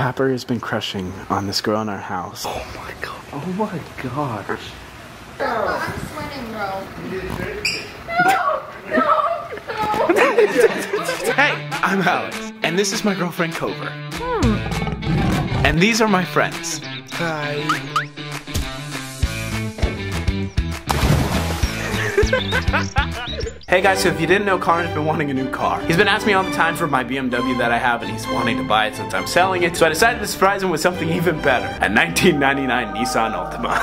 Paper has been crushing on this girl in our house. Oh my god. Oh my gosh. I'm sweating, bro. Hey, I'm Alex, and this is my girlfriend Kouvr. Hmm. And these are my friends. Hi. Hey guys, so if you didn't know, Connor's been wanting a new car. He's been asking me all the time for my BMW that I have, and he's wanting to buy it since I'm selling it. So I decided to surprise him with something even better. A 1999 Nissan Altima.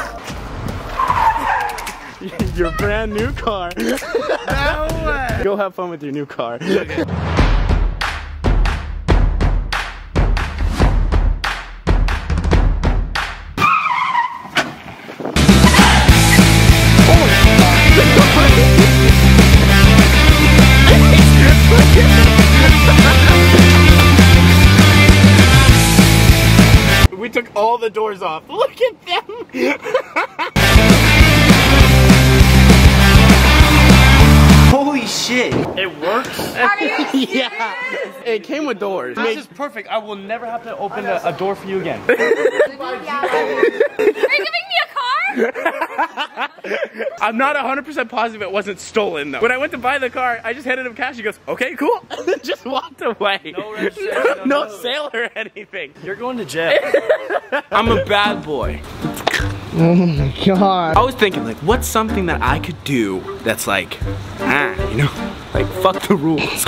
your brand new car. no way. Go have fun with your new car. We all the doors off. Look at them. Holy shit. It works. yeah. It came with doors. This is perfect. I will never have to open a, a door for you again. Are you giving me a car? I'm not 100% positive it wasn't stolen though. When I went to buy the car, I just handed him cash. He goes, okay, cool. And then just walked away. No registration, no, no- sale or anything. You're going to jail. I'm a bad boy. Oh my god. I was thinking, like, what's something that I could do that's like, ah, you know, like, fuck the rules.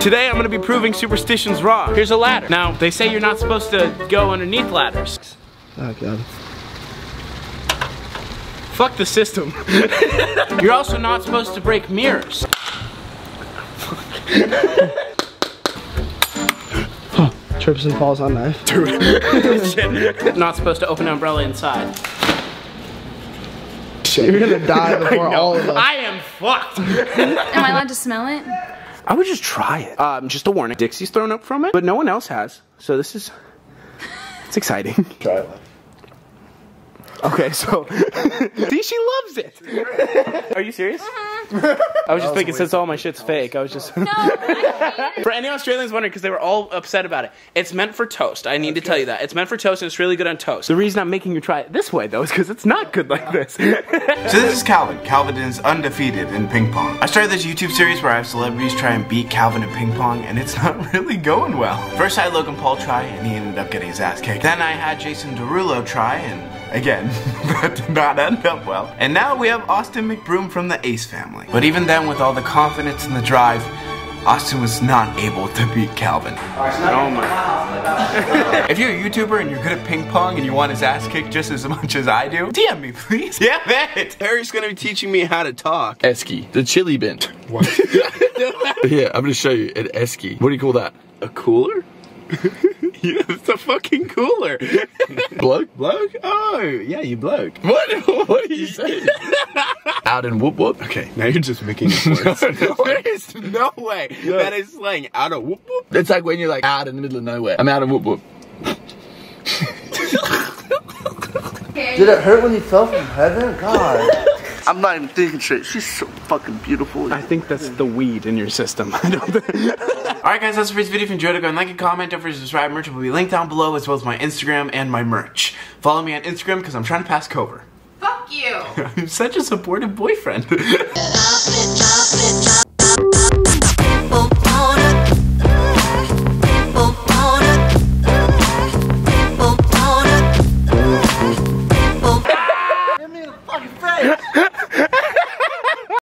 Today, I'm gonna be proving superstitions wrong. Here's a ladder. Now, they say you're not supposed to go underneath ladders. Oh god. Fuck the system. you're also not supposed to break mirrors. Trips and falls on knife. Shit. not supposed to open an umbrella inside. You're gonna die before all of us. I am fucked. Am I allowed to smell it? I would just try it. Um, just a warning. Dixie's thrown up from it, but no one else has. So this is, it's exciting. Try it. Okay, so, see, she loves it. Are you serious? I was just thinking, since all my shit's fake, I was just. No. For any Australians wondering, because they were all upset about it, it's meant for toast. I need to tell you that. It's meant for toast and it's really good on toast. The reason I'm making you try it this way, though, is because it's not good like this. So this is Calvin. Calvin is undefeated in ping pong. I started this YouTube series where I have celebrities try and beat Calvin in ping pong, and it's not really going well. First I had Logan Paul try, and he ended up getting his ass kicked. Then I had Jason Derulo try, and again, that did not end up well. And now we have Austin McBroom from the Ace family. But even then, with all the confidence and the drive, Austin was not able to beat Calvin. oh my. If you're a YouTuber and you're good at ping pong and you want his ass kicked just as much as I do, DM me, please. Yeah, it. Harry's gonna be teaching me how to talk. Esky, the chili bin. What? yeah, I'm gonna show you an Esky. What do you call that? A cooler? Yeah, it's a fucking cooler. Bloke? bloke? Oh, yeah, you bloke. What? What are you saying? Out in whoop whoop. Okay, now you're just making up words. there is no way that is slang out of whoop whoop. It's like when you're like out in the middle of nowhere. I'm out of whoop whoop. Did it hurt when you fell from heaven? God. I'm not even thinking straight. She's so fucking beautiful. I think that's the weed in your system. I don't think. Alright guys, that's the first video. If you enjoyed it, go and like and comment. Don't forget to subscribe. Merch will be linked down below as well as my Instagram and my merch. Follow me on Instagram because I'm trying to pass Kouvr. Fuck you. I'm such a supportive boyfriend.